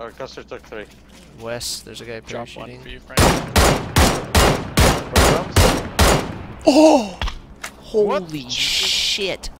Our Custer took three. West, there's a guy Drop parachuting. one for you, Frank. Where comes? Oh! What? Shit!